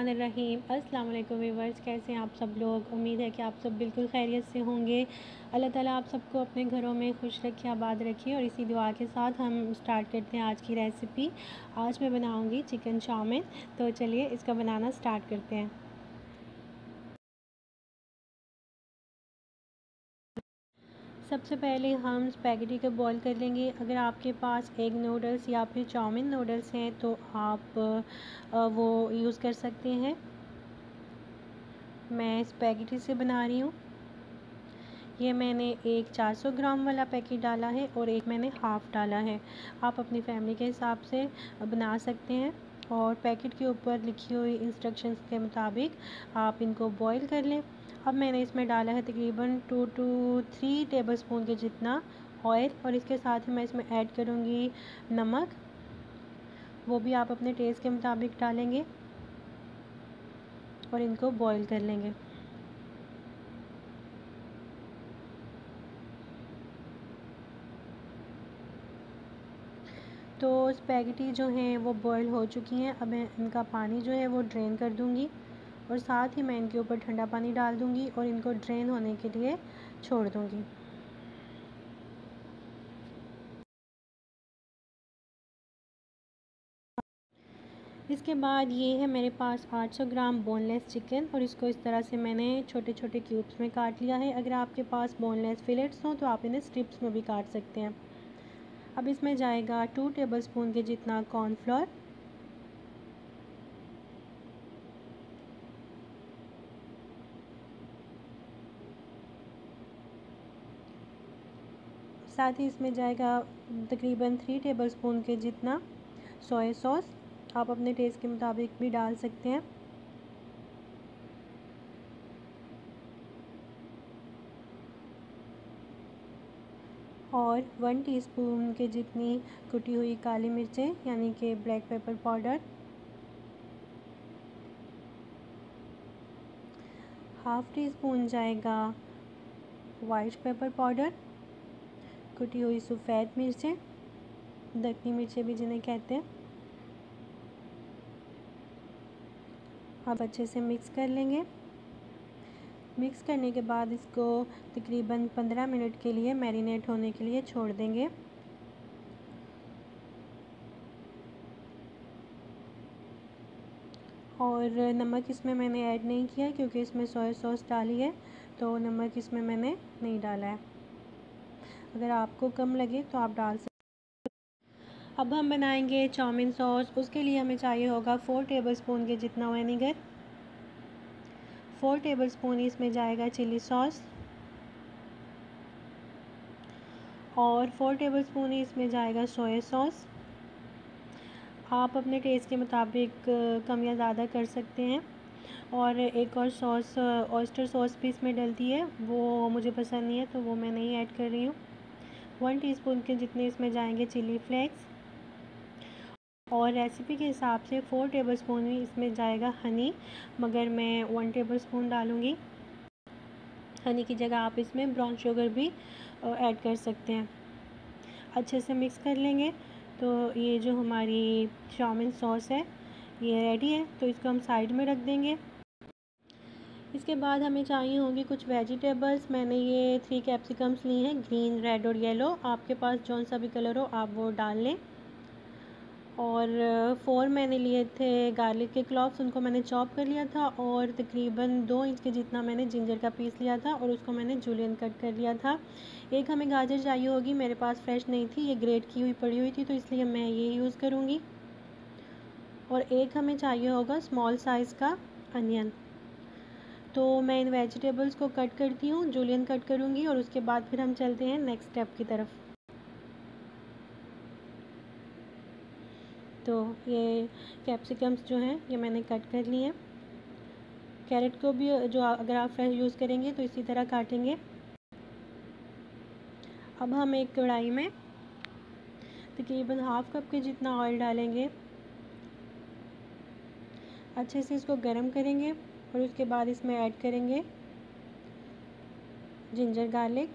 रहीम अस्सलाम वालेकुम व्यूवर्स कैसे हैं आप सब लोग? उम्मीद है कि आप सब बिल्कुल खैरियत से होंगे। अल्लाह ताला आप सबको अपने घरों में खुश रखे, आबाद रखे और इसी दुआ के साथ हम स्टार्ट करते हैं आज की रेसिपी आज मैं बनाऊँगी चिकन चाउमिन तो चलिए इसका बनाना स्टार्ट करते हैं। सबसे पहले हम स्पैगेटी को बॉईल कर लेंगे। अगर आपके पास एग नूडल्स या फिर चाउमिन नूडल्स हैं तो आप वो यूज़ कर सकते हैं। मैं स्पैगेटी से बना रही हूँ। ये मैंने एक 400 ग्राम वाला पैकेट डाला है और एक मैंने हाफ़ डाला है। आप अपनी फैमिली के हिसाब से बना सकते हैं। और पैकेट के ऊपर लिखी हुई इंस्ट्रक्शंस के मुताबिक आप इनको बॉईल कर लें। अब मैंने इसमें डाला है तकरीबन two to three tablespoon के जितना ऑयल और इसके साथ ही मैं इसमें ऐड करूँगी नमक। वो भी आप अपने टेस्ट के मुताबिक डालेंगे और इनको बॉईल कर लेंगे। तो स्पैगेटी जो हैं वो बॉईल हो चुकी हैं। अब मैं इनका पानी जो है वो ड्रेन कर दूँगी और साथ ही मैं इनके ऊपर ठंडा पानी डाल दूँगी और इनको ड्रेन होने के लिए छोड़ दूँगी। इसके बाद ये है मेरे पास 800 ग्राम बोनलेस चिकन और इसको इस तरह से मैंने छोटे छोटे क्यूब्स में काट लिया है। अगर आपके पास बोनलेस फिलेट्स हों तो आप इन्हें स्ट्रिप्स में भी काट सकते हैं। अब इसमें जाएगा टू टेबल स्पून के जितना कॉर्नफ्लोर साथ ही इसमें जाएगा तकरीबन थ्री टेबल स्पून के जितना सोया सॉस आप अपने टेस्ट के मुताबिक भी डाल सकते हैं। और वन टीस्पून के जितनी कुटी हुई काली मिर्चें, यानी कि black pepper powder half teaspoon जाएगा वाइट पेपर पाउडर कुटी हुई सफ़ेद मिर्चें दखनी मिर्चें भी जिन्हें कहते हैं। अब अच्छे से मिक्स कर लेंगे। मिक्स करने के बाद इसको तकरीबन 15 मिनट के लिए मैरिनेट होने के लिए छोड़ देंगे। और नमक इसमें मैंने ऐड नहीं किया क्योंकि इसमें सोया सॉस डाली है तो नमक इसमें मैंने नहीं डाला है। अगर आपको कम लगे तो आप डाल सकते अब हम बनाएँगे चाउमीन सॉस। उसके लिए हमें चाहिए होगा फ़ोर टेबल स्पून के जितना वेनीगर। फ़ोर टेबल स्पून इसमें जाएगा चिली सॉस और फ़ोर टेबल स्पून इसमें जाएगा सोया सॉस आप अपने टेस्ट के मुताबिक कम या ज़्यादा कर सकते हैं. और एक और सॉस ऑयस्टर सॉस भी इसमें डलती है. वो मुझे पसंद नहीं है तो वो मैं नहीं ऐड कर रही हूँ. वन टीस्पून के जितने इसमें जाएँगे चिली फ्लेक्स और रेसिपी के हिसाब से फ़ोर टेबल स्पून ही इसमें जाएगा हनी मगर मैं वन टेबल स्पून डालूँगी। हनी की जगह आप इसमें ब्राउन शुगर भी ऐड कर सकते हैं। अच्छे से मिक्स कर लेंगे। तो ये जो हमारी चाउमिन सॉस है, ये रेडी है तो इसको हम साइड में रख देंगे। इसके बाद हमें चाहिए होंगी कुछ वेजिटेबल्स मैंने ये थ्री कैप्सिकम्स ली हैं ग्रीन रेड और येलो आपके पास जौन सा भी कलर हो, आप वो डाल लें। और फ़ोर मैंने लिए थे, गार्लिक के क्लॉव्स उनको मैंने चॉप कर लिया था और तकरीबन दो इंच के जितना मैंने जिंजर का पीस लिया था और उसको मैंने जूलियन कट कर लिया था। एक हमें गाजर चाहिए होगी, मेरे पास फ्रेश नहीं थी, ये ग्रेट की हुई, पड़ी हुई थी तो इसलिए मैं ये यूज़ करूँगी। और एक हमें चाहिए होगा स्मॉल साइज़ का अनियन तो मैं इन वेजिटेबल्स को कट करती हूँ जूलियन कट करूँगी और उसके बाद फिर हम चलते हैं नेक्स्ट स्टेप की तरफ़। तो ये कैप्सिकम्स जो हैं, ये मैंने कट कर लिए हैं। कैरेट को भी, जो अगर आप फ्रेश यूज़ करेंगे तो इसी तरह काटेंगे। अब हम एक कढ़ाई में तकरीबन हाफ़ कप के जितना ऑयल डालेंगे, अच्छे से इसको गर्म करेंगे और उसके बाद इसमें ऐड करेंगे जिंजर गार्लिक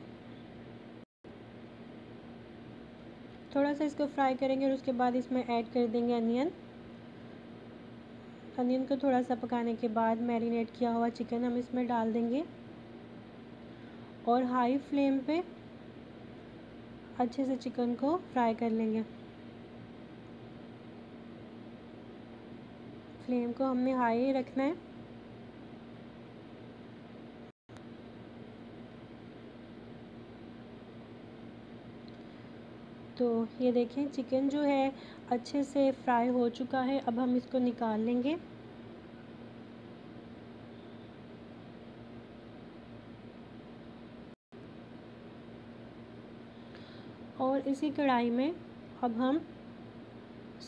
थोड़ा सा इसको फ्राई करेंगे और उसके बाद इसमें ऐड कर देंगे अनियन। अनियन को थोड़ा सा पकाने के बाद मैरिनेट किया हुआ चिकन हम इसमें डाल देंगे। और हाई फ्लेम पे अच्छे से चिकन को फ्राई कर लेंगे। फ्लेम को हमने हाई रखना है। तो ये देखें चिकन जो है, अच्छे से फ्राई हो चुका है। अब हम इसको निकाल लेंगे। और इसी कढ़ाई में अब हम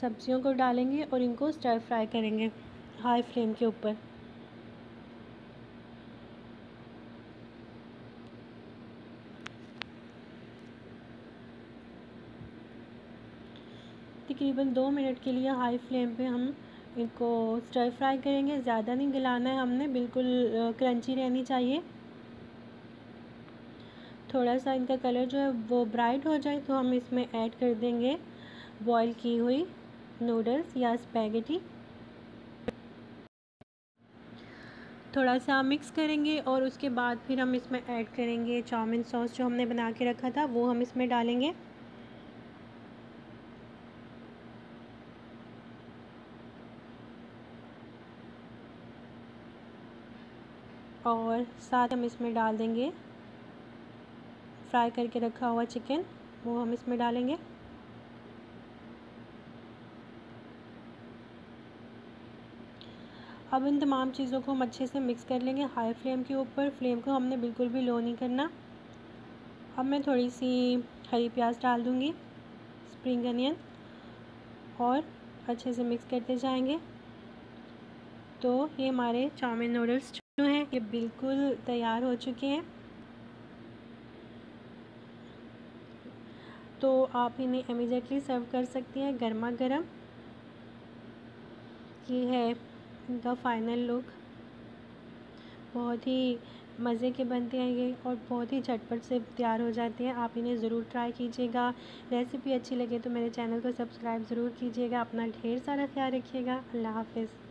सब्जियों को डालेंगे और इनको स्टर फ्राई करेंगे हाई फ्लेम के ऊपर। तकरीबन दो मिनट के लिए हाई फ्लेम पे हम इनको स्टर फ्राई करेंगे। ज़्यादा नहीं गलाना है हमने, बिल्कुल क्रंची रहनी चाहिए। थोड़ा सा इनका कलर जो है वो ब्राइट हो जाए तो हम इसमें ऐड कर देंगे बॉईल की हुई नूडल्स या स्पैगेटी थोड़ा सा मिक्स करेंगे और उसके बाद फिर हम इसमें ऐड करेंगे चाउमिन सॉस जो हमने बना के रखा था, वो हम इसमें डालेंगे। और साथ हम इसमें डाल देंगे। फ्राई करके रखा हुआ चिकन, वो हम इसमें डालेंगे। अब इन तमाम चीज़ों को हम अच्छे से मिक्स कर लेंगे हाई फ्लेम के ऊपर। फ्लेम को हमने बिल्कुल भी लो नहीं करना। अब मैं थोड़ी सी हरी प्याज डाल दूँगी, स्प्रिंग अनियन, और अच्छे से मिक्स करते जाएँगे। तो ये हमारे चाउमीन नूडल्स जो हैं, ये बिल्कुल तैयार हो चुके हैं। तो आप इन्हें इमीडिएटली सर्व कर सकती हैं गर्मा गर्म ये है इनका फाइनल लुक बहुत ही मज़े के बनते हैं ये और बहुत ही झटपट से तैयार हो जाते हैं। आप इन्हें ज़रूर ट्राई कीजिएगा। रेसिपी अच्छी लगे तो मेरे चैनल को सब्सक्राइब ज़रूर कीजिएगा। अपना ढेर सारा ख्याल रखिएगा। अल्लाह हाफिज़।